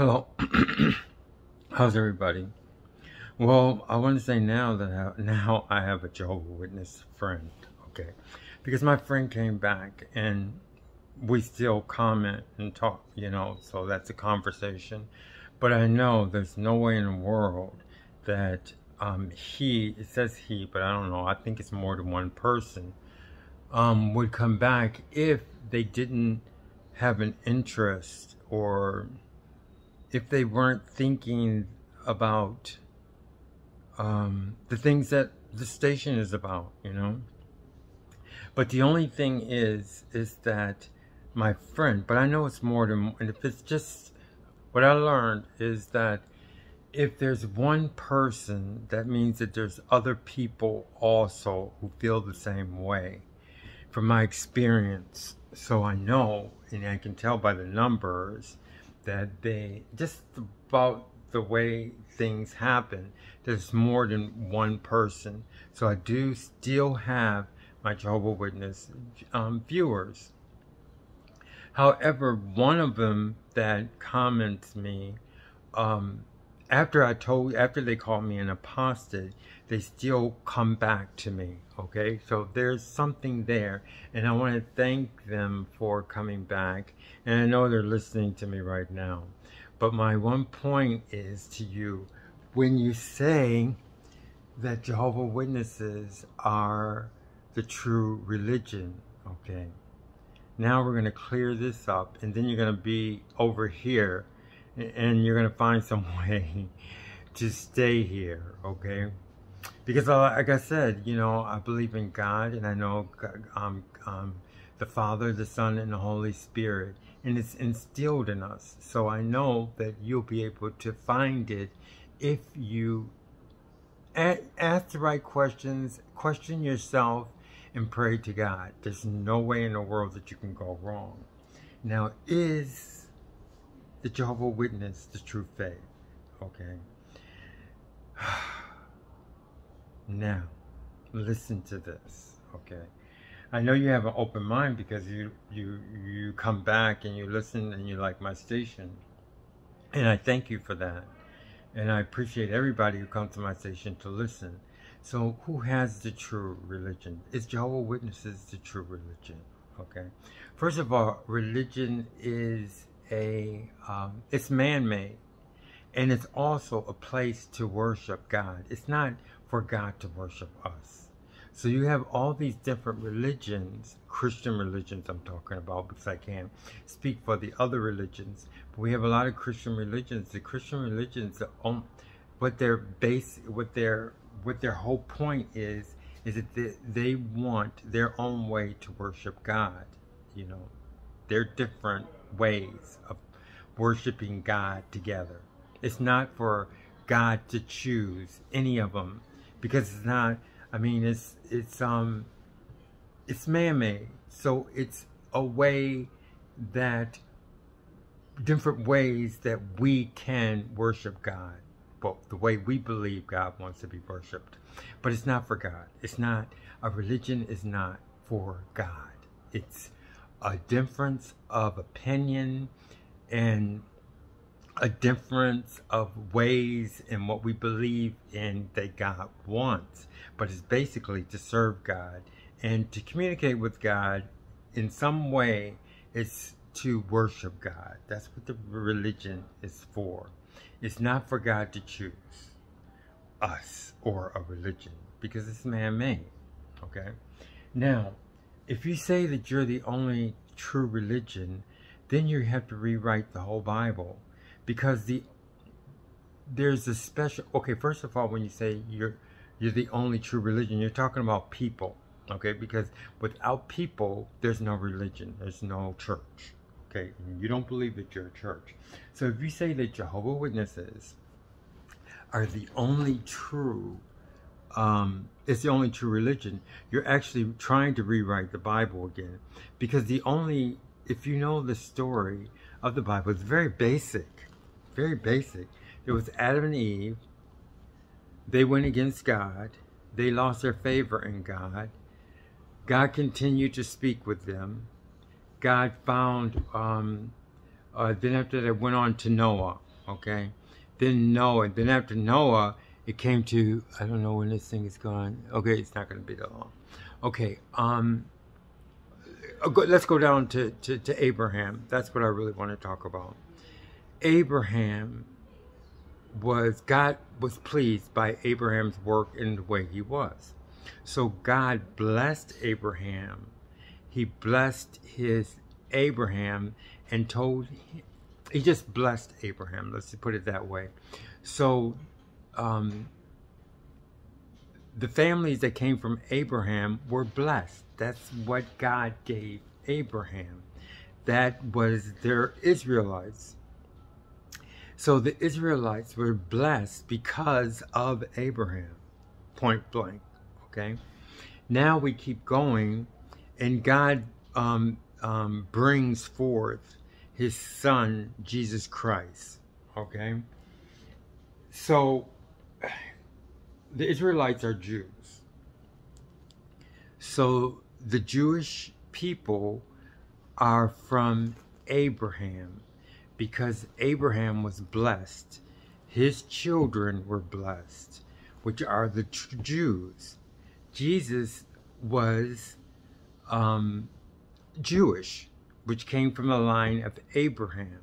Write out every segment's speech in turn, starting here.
Hello. How's everybody? Well, I want to say now that I, now I have a Jehovah Witness friend, okay? Because my friend came back and we still comment and talk, you know, so that's a conversation. But I know there's no way in the world that um, he, it says he, but I don't know, I think it's more than one person, um, would come back if they didn't have an interest or if they weren't thinking about um, the things that the station is about, you know. But the only thing is, is that my friend, but I know it's more than, and if it's just, what I learned is that if there's one person, that means that there's other people also who feel the same way. From my experience, so I know, and I can tell by the numbers, that they, just about the way things happen, there's more than one person. So I do still have my Jehovah Witness um, viewers. However, one of them that comments me, um, after I told, after they called me an apostate, they still come back to me. Okay, so there's something there, and I want to thank them for coming back. And I know they're listening to me right now. But my one point is to you when you say that Jehovah Witnesses are the true religion, okay? Now we're going to clear this up, and then you're going to be over here, and you're to find some way to stay here, okay? Because, like I said, you know, I believe in God, and I know um, um, the Father, the Son, and the Holy Spirit and it's instilled in us. So I know that you'll be able to find it if you ask the right questions, question yourself, and pray to God. There's no way in the world that you can go wrong. Now, is the Jehovah Witness the true faith? Okay. now, listen to this. Okay. I know you have an open mind because you you you come back and you listen and you like my station, and I thank you for that, and I appreciate everybody who comes to my station to listen. So, who has the true religion? Is Jehovah Witnesses the true religion? Okay, first of all, religion is a um, it's man-made, and it's also a place to worship God. It's not for God to worship us. So you have all these different religions, Christian religions I'm talking about because I can't speak for the other religions. But we have a lot of Christian religions. The Christian religions, um, what their base, what their what their whole point is, is that they, they want their own way to worship God. You know, they're different ways of worshiping God together. It's not for God to choose any of them because it's not I mean, it's it's um it's man-made, so it's a way that different ways that we can worship God, but the way we believe God wants to be worshipped. But it's not for God. It's not a religion is not for God. It's a difference of opinion and a difference of ways in what we believe in that God wants, but it's basically to serve God and to communicate with God in some way. It's to worship God. That's what the religion is for. It's not for God to choose us or a religion because it's man-made. Okay? Now, if you say that you're the only true religion, then you have to rewrite the whole Bible. Because the there's a special okay first of all when you say you're you're the only true religion you're talking about people okay? Because without people there's no religion there's no church okay? You don't believe that you're a church. So if you say that jehovah witnesses are the only true um, it's the only true religion you're actually trying to rewrite the bible again because the only if you know the story of the bible it's very basic very basic. It was Adam and Eve. They went against God. They lost their favor in God. God continued to speak with them. God found, um, uh, then after that went on to Noah. Okay. Then Noah. Then after Noah, it came to I don't know when this thing is gone. Okay, it's not going to be that long. Okay. Um. Let's go down to, to, to Abraham. That's what I really want to talk about. Abraham was God was pleased by Abraham's work in the way he was. So God blessed Abraham. He blessed his Abraham and told he just blessed Abraham. Let's put it that way. So um, the families that came from Abraham were blessed. That's what God gave Abraham. That was their Israelites. So the Israelites were blessed because of Abraham, point blank. Okay. Now we keep going, and God um, um, brings forth his son, Jesus Christ. Okay. So the Israelites are Jews. So the Jewish people are from Abraham because Abraham was blessed. His children were blessed, which are the Jews. Jesus was um, Jewish, which came from the line of Abraham.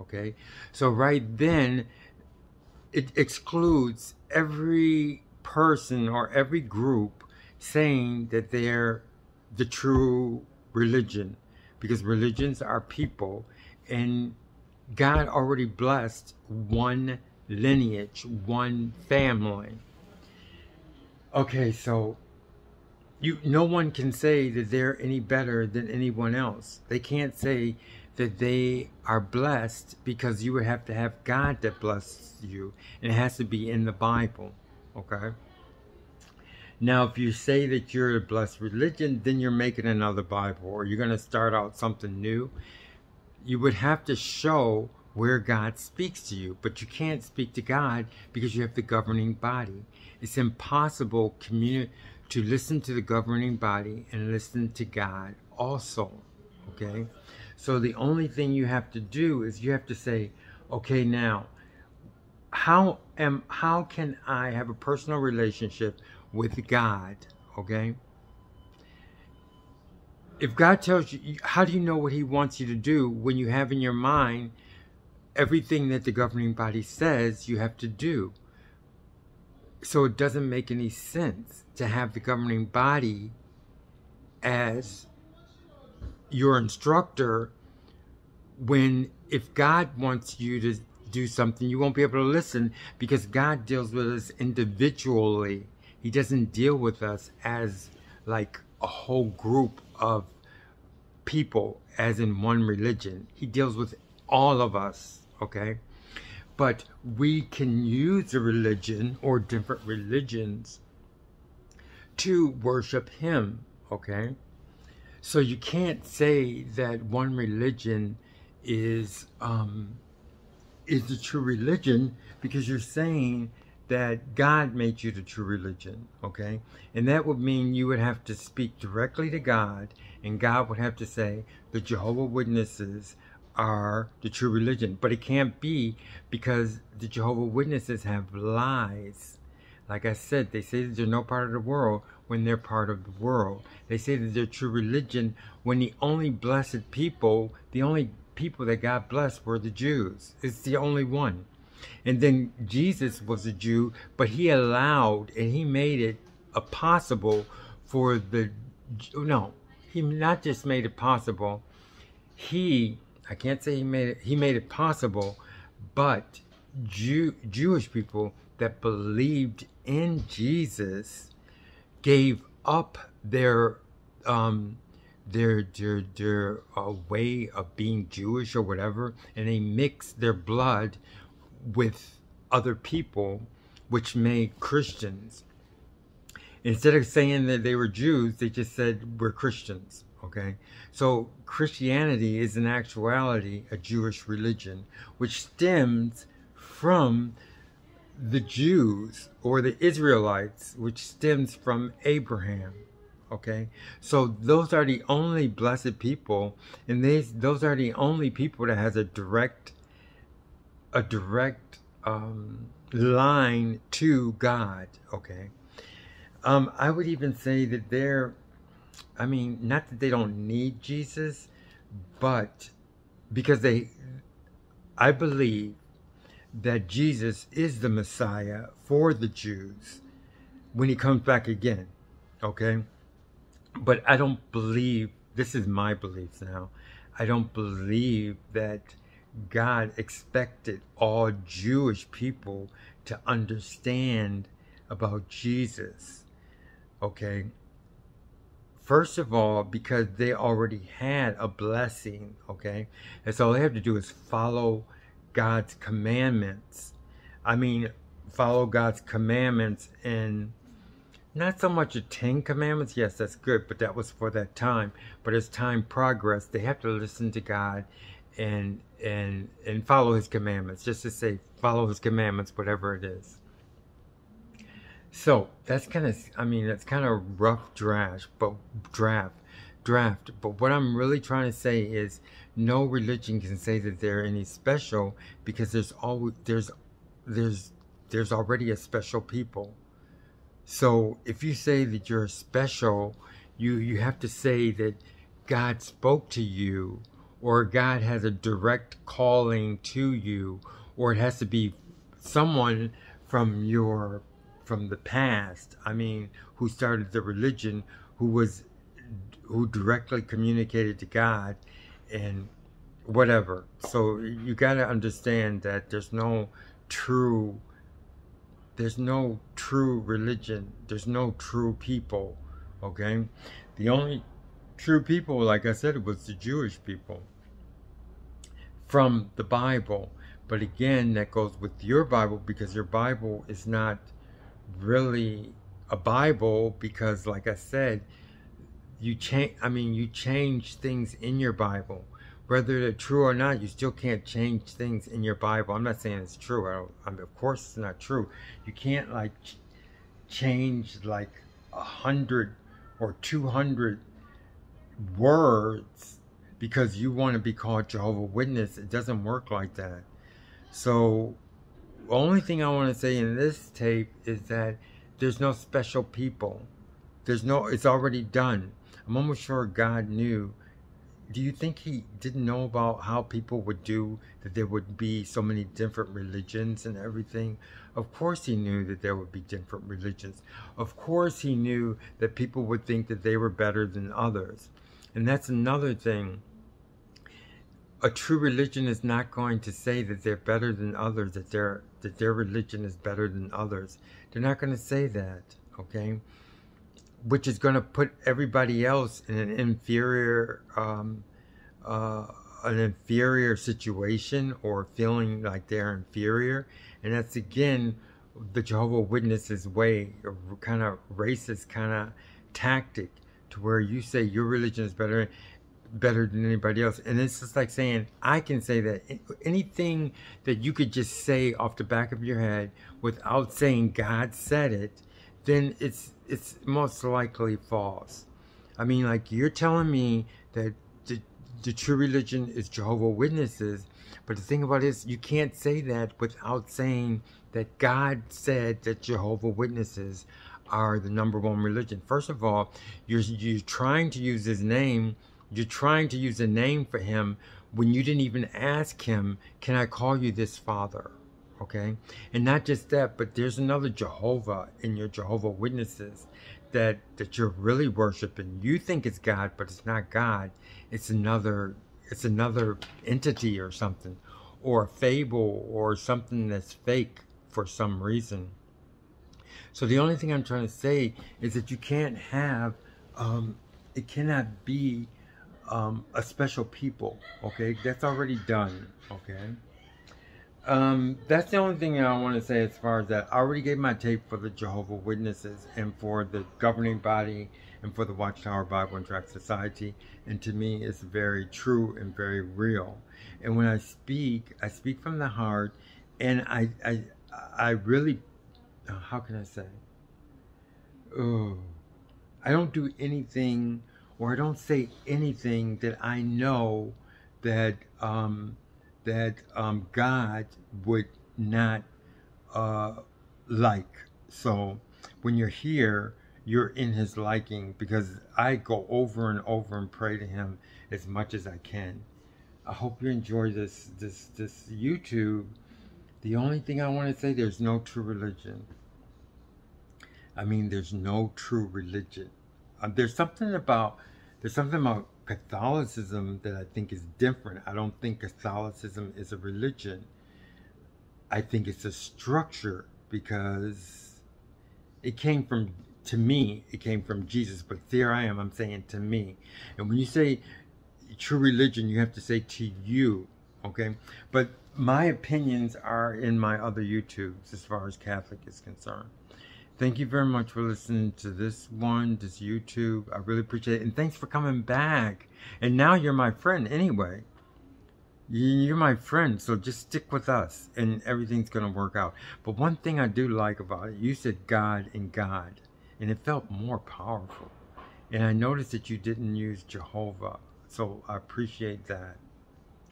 Okay, so right then it excludes every person or every group saying that they're the true religion because religions are people and God already blessed one lineage, one family. Okay, so you no one can say that they're any better than anyone else. They can't say that they are blessed because you would have to have God that blesses you. And it has to be in the Bible. Okay? Now, if you say that you're a blessed religion, then you're making another Bible or you're going to start out something new you would have to show where God speaks to you, but you can't speak to God because you have the governing body. It's impossible to listen to the governing body and listen to God also. Okay? So the only thing you have to do is you have to say, okay, now, how am how can I have a personal relationship with God? Okay? if God tells you, how do you know what He wants you to do when you have in your mind everything that the governing body says you have to do? So it doesn't make any sense to have the governing body as your instructor when if God wants you to do something, you won't be able to listen because God deals with us individually. He doesn't deal with us as like a whole group of people as in one religion. He deals with all of us, okay? But we can use a religion or different religions to worship him, okay? So you can't say that one religion is um, is the true religion because you're saying that God made you the true religion, okay? And that would mean you would have to speak directly to God, and God would have to say, the Jehovah Witnesses are the true religion. But it can't be because the Jehovah Witnesses have lies. Like I said, they say that they're no part of the world when they're part of the world. They say that they're true religion when the only blessed people, the only people that God blessed were the Jews. It's the only one. And then Jesus was a Jew, but he allowed and he made it a possible for the no, he not just made it possible. He I can't say he made it he made it possible, but Jew, Jewish people that believed in Jesus gave up their um, their their their uh, way of being Jewish or whatever, and they mixed their blood with other people, which made Christians. Instead of saying that they were Jews, they just said we're Christians. Okay, so Christianity is in actuality a Jewish religion, which stems from the Jews or the Israelites, which stems from Abraham. Okay, so those are the only blessed people, and these those are the only people that has a direct a direct um, line to God. Okay, um, I would even say that they're, I mean, not that they don't need Jesus, but because they, I believe that Jesus is the Messiah for the Jews when he comes back again. Okay? But I don't believe, this is my beliefs now, I don't believe that God expected all Jewish people to understand about Jesus. Okay? First of all, because they already had a blessing, okay? And so all they have to do is follow God's commandments. I mean, follow God's commandments and not so much the Ten Commandments. Yes, that's good, but that was for that time. But as time progressed, they have to listen to God and and and follow His commandments. Just to say, follow His commandments, whatever it is. So that's kind of, I mean, that's kind of rough draft, but draft, draft. But what I'm really trying to say is, no religion can say that they're any special because there's always there's there's there's already a special people. So if you say that you're special, you you have to say that God spoke to you or God has a direct calling to you or it has to be someone from your from the past. I mean, who started the religion who was who directly communicated to God and whatever. So you got to understand that there's no true there's no true religion. There's no true people. Okay? The only true people, like I said, was the Jewish people from the Bible. But again, that goes with your Bible because your Bible is not really a Bible because, like I said, you change. I mean, you change things in your Bible, whether they're true or not. You still can't change things in your Bible. I'm not saying it's true. I, I mean, of course, it's not true. You can't like ch- change like a hundred or two hundred words because you want to be called Jehovah Witness. It doesn't work like that. So, the only thing I want to say in this tape is that there's no special people. There's no. It's already done. I'm almost sure God knew. Do you think he didn't know about how people would do that there would be so many different religions and everything? Of course he knew that there would be different religions. Of course he knew that people would think that they were better than others. And that's another thing. A true religion is not going to say that they're better than others, that their that their religion is better than others. They're not going to say that, okay? Which is going to put everybody else in an inferior um, uh, an inferior situation or feeling like they're inferior. And that's again the jehovah witnesses way kind of racist kind of tactic to where you say your religion is better better than anybody else. And it's just like saying i can say that anything that you could just say off the back of your head without saying god said it then it's it's most likely false. I mean, like you're telling me that the, the true religion is Jehovah Witnesses, but the thing about it is you can't say that without saying that God said that Jehovah Witnesses are the number one religion. First of all, you're you're trying to use his name. You're trying to use a name for him when you didn't even ask him, "Can I call you this, Father?" Okay? And not just that but there's another jehovah in your jehovah witnesses that that you're really worshiping. You think it's god but it's not god. It's another it's another entity or something or a fable or something that's fake for some reason. So the only thing i'm trying to say is that you can't have um, it cannot be um, a special people okay? That's already done okay um, that's the only thing I want to say as far as that. I already gave my tape for the Jehovah Witnesses and for the governing body and for the Watchtower Bible and Tract Society. And to me, it's very true and very real. And when I speak, I speak from the heart, and I, I, I really, how can I say? Oh, I don't do anything, or I don't say anything that I know that um, that um, God would not uh, like. So when you're here, you're in his liking because I go over and over and pray to him as much as I can. I hope you enjoy this this this YouTube. The only thing I want to say there's no true religion. I mean there's no true religion. Uh, there's something about there's something about Catholicism that I think is different. I don't think Catholicism is a religion. I think it's a structure because it came from to me, it came from Jesus, but here I am, I'm saying to me. And when you say true religion, you have to say to you, okay? But my opinions are in my other YouTubes as far as Catholic is concerned. Thank you very much for listening to this one, this YouTube. I really appreciate it. And thanks for coming back. And now you're my friend anyway. You're my friend, so just stick with us and everything's going to work out. But one thing I do like about it, you said God and God and it felt more powerful. And I noticed that you didn't use Jehovah, so I appreciate that.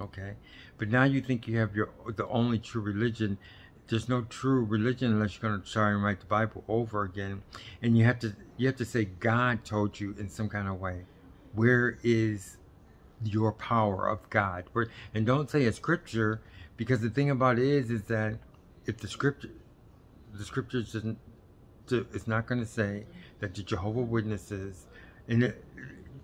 Okay, but now you think you have your the only true religion. There's no true religion unless you're going to try and write the Bible over again, and you have to you have to say God told you in some kind of way. Where is your power of God? Where, and don't say a scripture, because the thing about it is, is that if the scripture, the scriptures doesn't it's not going to say that the Jehovah Witnesses, and it,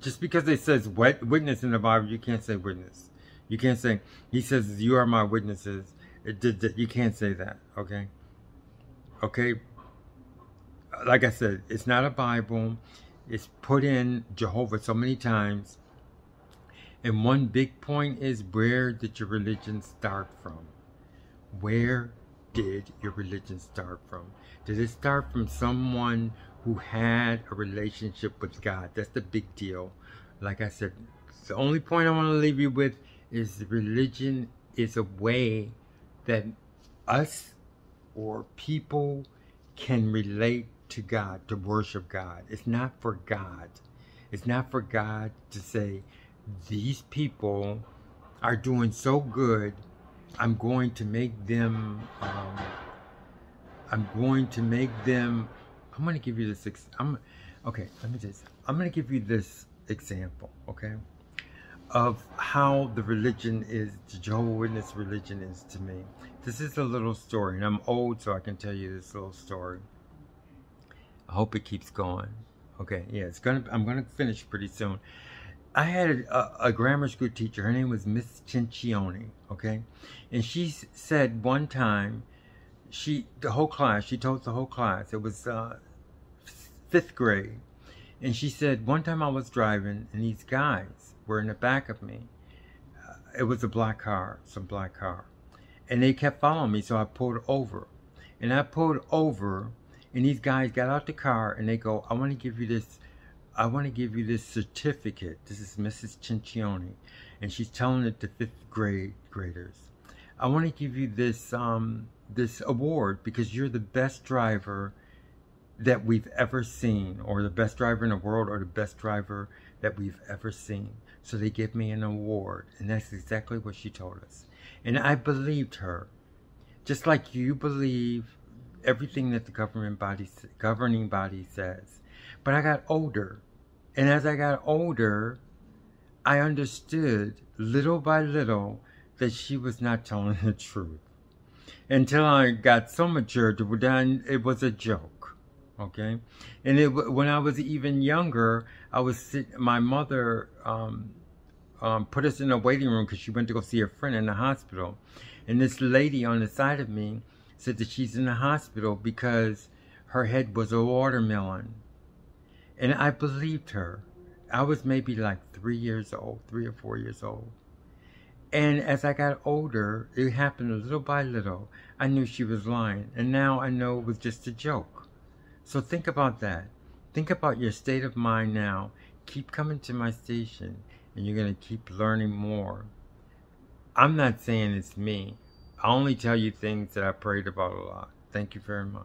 just because it says witness in the Bible, you can't say witness. You can't say, he says, you are my witnesses. It did, you can't say that, okay? Okay? Like I said, it's not a Bible. It's put in Jehovah so many times. And one big point is where did your religion start from? Where did your religion start from? Did it start from someone who had a relationship with God? That's the big deal. Like I said, the only point I want to leave you with is religion is a way that us or people can relate to God, to worship God. It's not for God. It's not for God to say, these people are doing so good, I'm going to make them um, I'm going to make them, I'm going to give you this, I'm, okay, let me just, I'm going to give you this example, okay, of how the religion is, the Jehovah Witness religion is to me. This is a little story, and I'm old, so I can tell you this little story. I hope it keeps going. Okay, yeah, it's gonna. I'm gonna finish pretty soon. I had a, a, grammar school teacher. Her name was Miss Cincioni. Okay, and she said one time she the whole class she told the whole class it was uh, fifth grade and she said one time i was driving and these guys were in the back of me. Uh, it was a black car some black car. And they kept following me so i pulled over. And i pulled over and these guys got out the car and they go i want to give you this i want to give you this certificate. This is mrs cincioni. And she's telling it to fifth grade graders. I want to give you this um this award because you're the best driver that we've ever seen, or the best driver in the world, or the best driver that we've ever seen. So they give me an award, and that's exactly what she told us. And I believed her, just like you believe everything that the government body, governing body says. But I got older, and as I got older, I understood little by little that she was not telling the truth until I got so mature then it was a joke. Okay, and it when I was even younger, I was my mother um, um, put us in a waiting room because she went to go see a friend in the hospital, and this lady on the side of me said that she's in the hospital because her head was a watermelon, and I believed her. I was maybe like three years old, three or four years old. And as I got older, it happened little by little. I knew she was lying, and now I know it was just a joke. So think about that. Think about your state of mind now. Keep coming to my station, and you're going to keep learning more. I'm not saying it's me. I only tell you things that I prayed about a lot. Thank you very much.